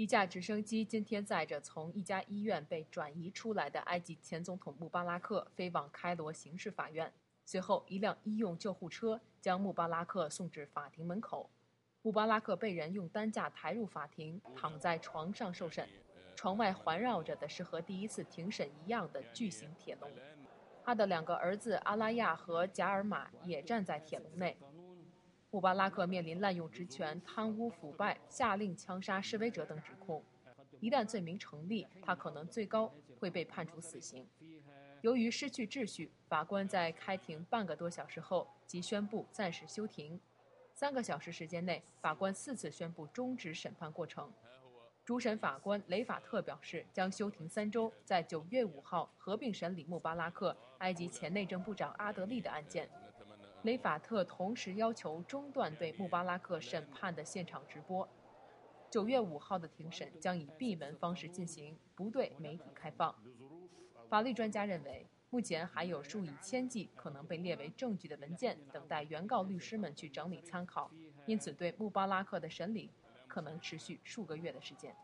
一架直升机今天载着从一家医院被转移出来的埃及前总统穆巴拉克飞往开罗刑事法院。随后，一辆医用救护车将穆巴拉克送至法庭门口。穆巴拉克被人用担架抬入法庭，躺在床上受审。床外环绕着的是和第一次庭审一样的巨型铁笼。他的两个儿子阿拉亚和贾尔玛也站在铁笼内。穆巴拉克面临滥用职权、贪污腐败、下令枪杀示威者等指控，一旦罪名成立，他可能最高会被判处死刑。由于失去秩序，法官在开庭半个多小时后即宣布暂时休庭。三个小时时间内，法官四次宣布终止审判过程。主审法官雷法特表示，将休庭三周，在九月五号合并审理穆巴拉克、埃及前内政部长阿德利的案件。雷法特同时要求中断对穆巴拉克审判的现场直播。九月五号的庭审将以闭门方式进行，不对媒体开放。法律专家认为，目前还有数以千计可能被列为证据的文件等待原告律师们去整理参考，因此对穆巴拉克的审理可能持续数个月的时间。